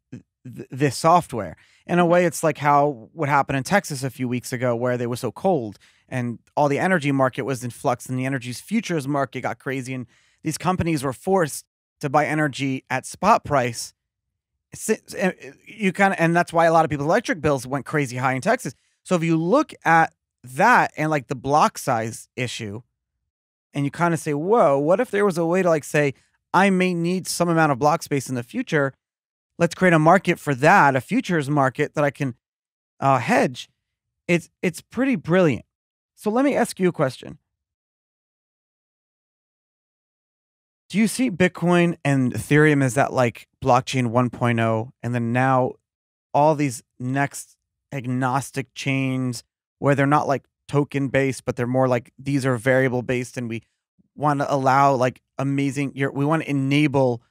Speaker 1: th- this software. In a way, it's like how what happened in Texas a few weeks ago, where they were so cold and all the energy market was in flux, and the energy's futures market got crazy, and these companies were forced to buy energy at spot price. Eh, you kind of, and that's why a lot of people's electric bills went crazy high in Texas. So if you look at that and like the block size issue, and you kind of say, "Whoa, what if there was a way to like say I may need some amount of block space in the future?" Let's create a market for that, a futures market that I can uh, hedge. It's it's pretty brilliant. So let me ask you a question. Do you see Bitcoin and Ethereum as that like blockchain 1.0 and then now all these next agnostic chains where they're not like token based, but they're more like these are variable based, and we want to allow like amazing. We want to enable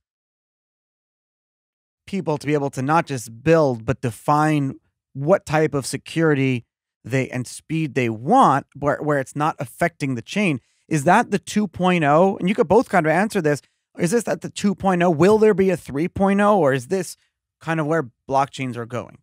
Speaker 1: people to be able to not just build but define what type of security they and speed they want where, where it's not affecting the chain. Is that the 2.0 and you could both kind of answer this. Is this at the 2.0 will there be a 3.0 or is this kind of where blockchains are going?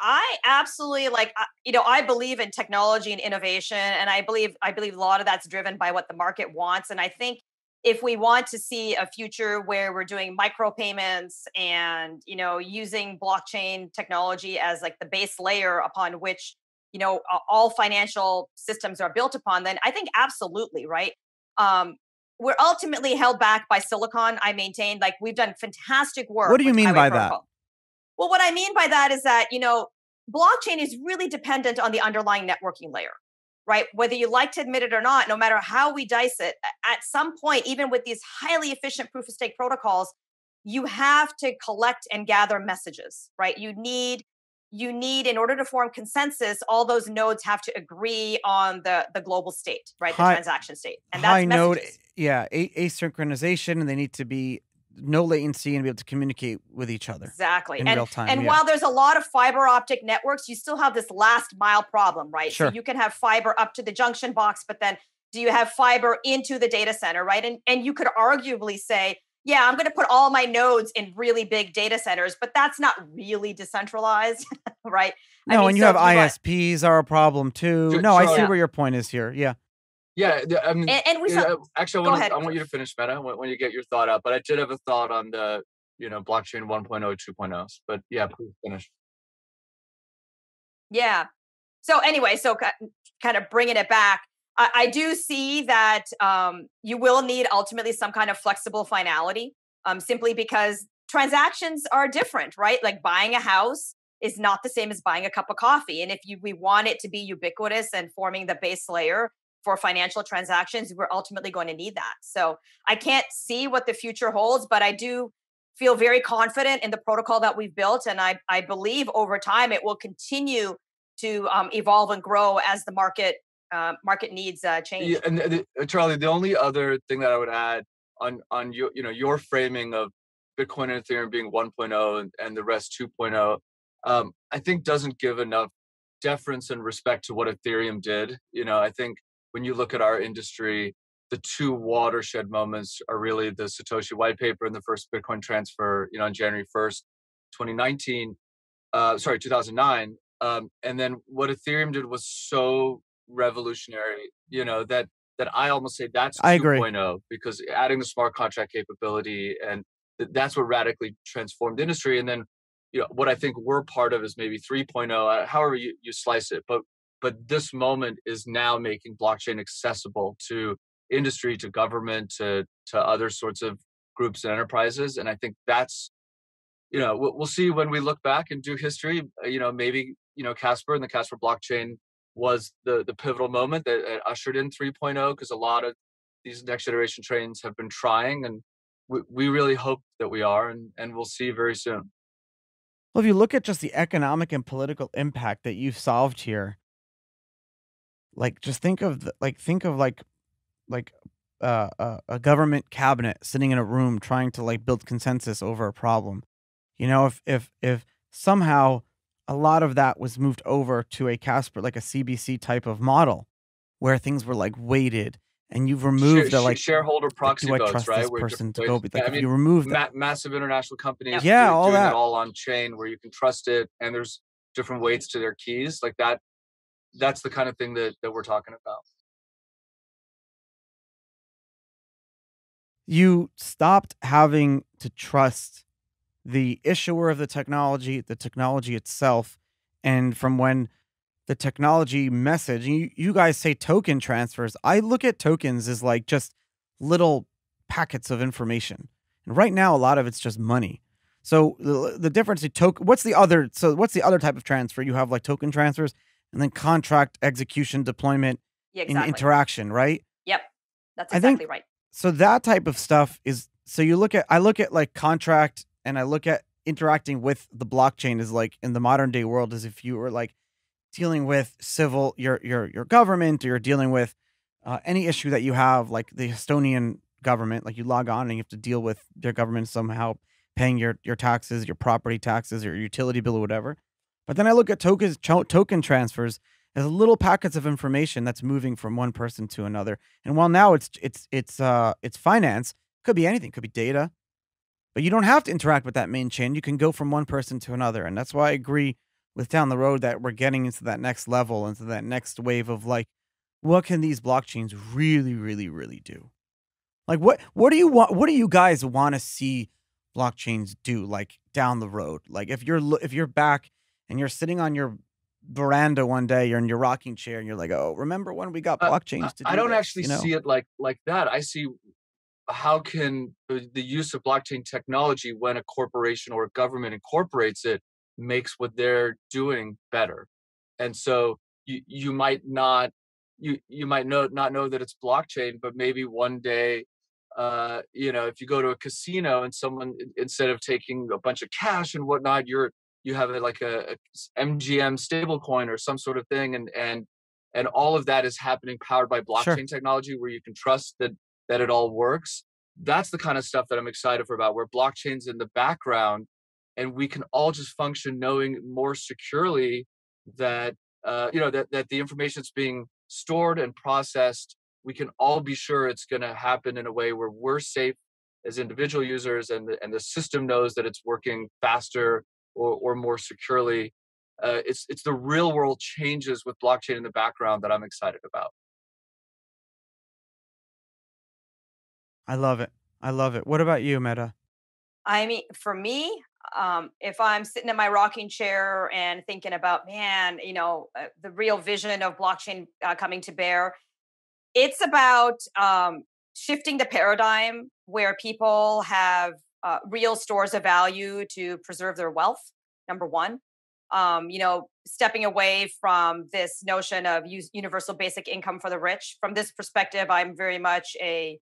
Speaker 3: I absolutely like you know I believe in technology and innovation and I believe I believe a lot of that's driven by what the market wants. And I think if we want to see a future where we're doing micropayments and you know using blockchain technology as like the base layer upon which you know all financial systems are built upon then i think absolutely right? Um we're ultimately held back by silicon i maintain like we've done fantastic work
Speaker 1: what do you mean by protocol. that
Speaker 3: well what i mean by that is that you know blockchain is really dependent on the underlying networking layer right? Whether you like to admit it or not, no matter how we dice it, at some point, even with these highly efficient proof of stake protocols, you have to collect and gather messages, right? You need you need in order to form consensus all those nodes have to agree on the the global state right the high, transaction state
Speaker 1: and that's high node yeah a- asynchronization and they need to be no latency and be able to communicate with each other
Speaker 3: exactly
Speaker 1: in
Speaker 3: and,
Speaker 1: real time.
Speaker 3: And yeah. while there's a lot of fiber optic networks, you still have this last mile problem, right?
Speaker 1: Sure.
Speaker 3: So you can have fiber up to the junction box, but then do you have fiber into the data center, right? And and you could arguably say, yeah, I'm going to put all my nodes in really big data centers, but that's not really decentralized, right?
Speaker 1: No, I mean, and you so have ISPs are a problem too. No, I see yeah. where your point is here. Yeah.
Speaker 2: Yeah, I mean,
Speaker 3: and, and we saw,
Speaker 2: actually, I want, I want you to finish, Medha, when, when, you get your thought out. But I did have a thought on the, you know, blockchain 1.0, 2.0. But yeah, please finish.
Speaker 3: Yeah. So anyway, so kind of bringing it back, I, I do see that um, you will need ultimately some kind of flexible finality, um, simply because transactions are different, right? Like buying a house is not the same as buying a cup of coffee. And if you we want it to be ubiquitous and forming the base layer, for financial transactions, we're ultimately going to need that. So I can't see what the future holds, but I do feel very confident in the protocol that we've built. And I, I believe over time it will continue to um, evolve and grow as the market uh, market needs uh, change.
Speaker 2: Yeah, and the, Charlie, the only other thing that I would add on on your you know your framing of Bitcoin and Ethereum being 1.0 and, and the rest 2.0, um, I think doesn't give enough deference and respect to what Ethereum did. You know, I think when you look at our industry, the two watershed moments are really the Satoshi white paper and the first Bitcoin transfer, you know, on January 1st, 2019, uh, sorry, 2009. Um, and then what Ethereum did was so revolutionary, you know, that that I almost say that's 2.0 because adding the smart contract capability and th- that's what radically transformed the industry. And then, you know, what I think we're part of is maybe 3.0, uh, however you, you slice it. But but this moment is now making blockchain accessible to industry to government to to other sorts of groups and enterprises and i think that's you know we'll, see when we look back and do history uh, you know maybe you know casper and the casper blockchain was the the pivotal moment that ushered in 3.0 because a lot of these next generation trains have been trying and we, we really hope that we are and and we'll see very soon.
Speaker 1: Well if you look at just the economic and political impact that you've solved here like just think of the, like think of like like uh, a, a government cabinet sitting in a room trying to like build consensus over a problem. You know, if if if somehow a lot of that was moved over to a Casper like a CBC type of model where things were like weighted and you've removed the like
Speaker 2: shareholder proxy
Speaker 1: like,
Speaker 2: do I
Speaker 1: trust
Speaker 2: right?
Speaker 1: this person to go? Like yeah, I mean, you remove
Speaker 2: ma- massive international companies,
Speaker 1: yeah, all that
Speaker 2: all on chain where you can trust it, and there's different weights to their keys. Like that that's the kind of thing that that we're talking about.
Speaker 1: You stopped having to trust the issuer of the technology, the technology itself, and from when the technology message, you, you guys say token transfers. I look at tokens as like just little packets of information. And right now, a lot of it's just money. So the, the difference in token, what's the other? So what's the other type of transfer? You have like token transfers and then contract execution deployment
Speaker 3: yeah, exactly.
Speaker 1: interaction right
Speaker 3: yep that's exactly
Speaker 1: think,
Speaker 3: right
Speaker 1: so that type of stuff is so you look at i look at like contract and i look at interacting with the blockchain is like in the modern day world as if you were like dealing with civil your your your government or you're dealing with uh, any issue that you have like the Estonian government like you log on and you have to deal with their government somehow paying your your taxes your property taxes your utility bill or whatever but then I look at tokens token transfers as little packets of information that's moving from one person to another and while now it's it's it's uh it's finance could be anything could be data but you don't have to interact with that main chain. You can go from one person to another. And that's why I agree with down the road that we're getting into that next level, into that next wave of like, what can these blockchains really, really, really do? Like what what do you want what do you guys want to see blockchains do like down the road? Like if you're if you're back and you're sitting on your veranda one day, you're in your rocking chair and you're like, "Oh, remember when we got blockchains uh,
Speaker 2: to do I don't this? actually you know? see it like like that. I see how can the use of blockchain technology when a corporation or a government incorporates it makes what they're doing better and so you you might not you you might know not know that it's blockchain but maybe one day uh you know if you go to a casino and someone instead of taking a bunch of cash and whatnot you're you have a, like a, a mgm stablecoin or some sort of thing and and and all of that is happening powered by blockchain sure. technology where you can trust that that it all works that's the kind of stuff that i'm excited for about where blockchain's in the background and we can all just function knowing more securely that uh, you know that, that the information that's being stored and processed we can all be sure it's going to happen in a way where we're safe as individual users and the, and the system knows that it's working faster or, or more securely uh, it's it's the real world changes with blockchain in the background that i'm excited about
Speaker 1: I love it. I love it. What about you, Medha?
Speaker 3: I mean, for me, um, if I'm sitting in my rocking chair and thinking about, man, you know, uh, the real vision of blockchain uh, coming to bear, it's about um, shifting the paradigm where people have uh, real stores of value to preserve their wealth. Number one, um, you know, stepping away from this notion of universal basic income for the rich. From this perspective, I'm very much a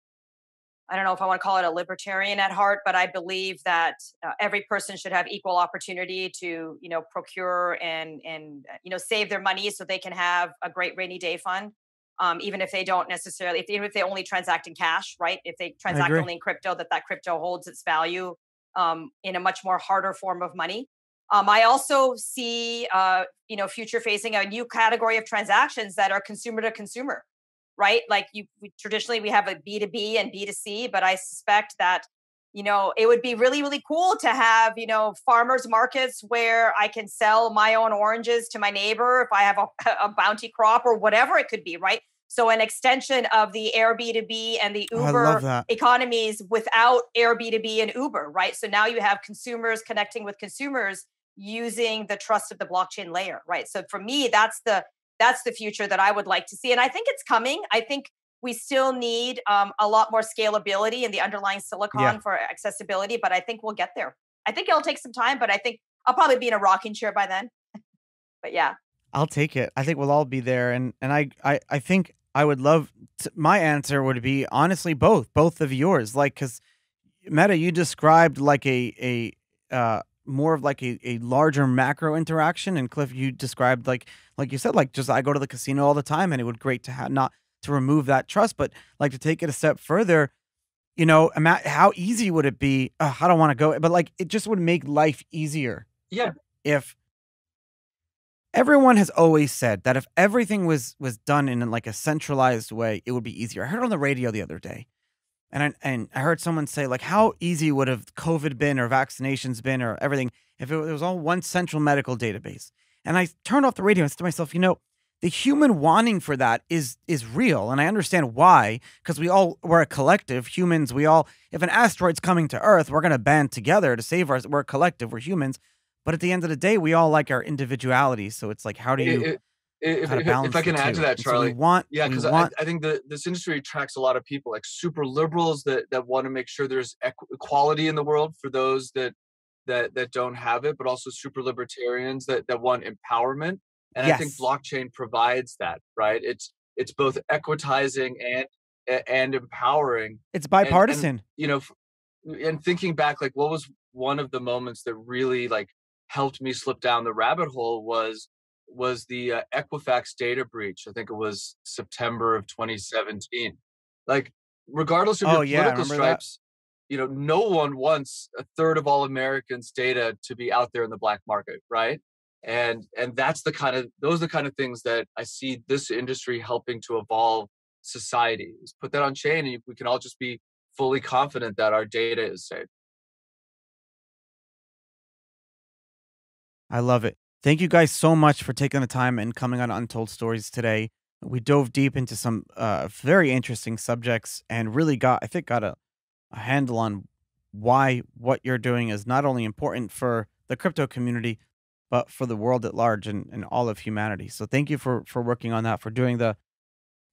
Speaker 3: I don't know if I want to call it a libertarian at heart, but I believe that uh, every person should have equal opportunity to, you know, procure and and uh, you know save their money so they can have a great rainy day fund, um, even if they don't necessarily, if, even if they only transact in cash, right? If they transact only in crypto, that that crypto holds its value um, in a much more harder form of money. Um, I also see, uh, you know, future facing a new category of transactions that are consumer to consumer right? Like you we, traditionally we have a B2B and B2C, but I suspect that you know it would be really really cool to have you know farmers markets where i can sell my own oranges to my neighbor if i have a, a bounty crop or whatever it could be right so an extension of the airbnb and the
Speaker 1: oh,
Speaker 3: uber economies without airbnb and uber right so now you have consumers connecting with consumers using the trust of the blockchain layer right so for me that's the that's the future that I would like to see. And I think it's coming. I think we still need um, a lot more scalability in the underlying silicon yeah. for accessibility, but I think we'll get there. I think it'll take some time, but I think I'll probably be in a rocking chair by then. but yeah.
Speaker 1: I'll take it. I think we'll all be there. And and I I, I think I would love to, my answer would be honestly both, both of yours. Like cause Medha, you described like a a uh more of like a, a larger macro interaction and cliff you described like like you said like just i go to the casino all the time and it would great to have not to remove that trust but like to take it a step further you know how easy would it be? I don't want to go but like it just would make life easier
Speaker 2: yeah.
Speaker 1: if everyone has always said that if everything was was done in like a centralized way it would be easier. I heard on the radio the other day and I, and I heard someone say like, how easy would have COVID been or vaccinations been or everything if it was all one central medical database? And I turned off the radio and said to myself, you know, the human wanting for that is is real, and I understand why because we all we're a collective. Humans, we all if an asteroid's coming to Earth, we're gonna band together to save our. We're a collective. We're humans. But at the end of the day, we all like our individuality. So it's like, how do you?
Speaker 2: It, if, if, if, I can add to that, Charlie,
Speaker 1: so want,
Speaker 2: yeah, because. I, I, think that this industry attracts a lot of people, like super liberals that that want to make sure there's equality in the world for those that that that don't have it, but also super libertarians that that want empowerment. And yes. I think blockchain provides that, right? It's it's both equitizing and and empowering.
Speaker 1: It's bipartisan.
Speaker 2: And, and, you know, and thinking back, like what was one of the moments that really like helped me slip down the rabbit hole was was the uh, Equifax data breach. I think it was September of 2017. Like, regardless of
Speaker 1: Oh
Speaker 2: your
Speaker 1: yeah,
Speaker 2: political
Speaker 1: remember that.
Speaker 2: stripes, you know, no one wants a third of all Americans' data to be out there in the black market, right? And and that's the kind of those are the kind of things that I see this industry helping to evolve society. Is put that on chain, and we can all just be fully confident that our data is safe.
Speaker 1: I love it. Thank you guys so much for taking the time and coming on Untold Stories today. We dove deep into some uh, very interesting subjects and really got, I think, got a, a handle on why what you're doing is not only important for the crypto community, but for the world at large and, and all of humanity. So thank you for for working on that, for doing the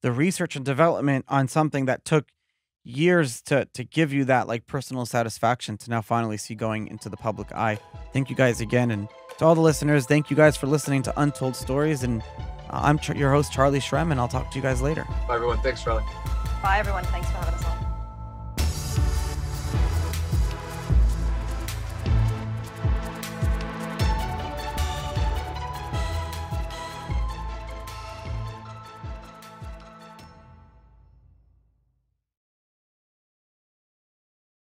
Speaker 1: the research and development on something that took years to to give you that like personal satisfaction to now finally see going into the public eye. Thank you guys again, and to all the listeners, thank you guys for listening to Untold Stories. And uh, I'm Ch- your host Charlie Shrem, and I'll talk to you guys later.
Speaker 2: Bye, everyone. Thanks, Charlie.
Speaker 3: Bye, everyone. Thanks for having us on.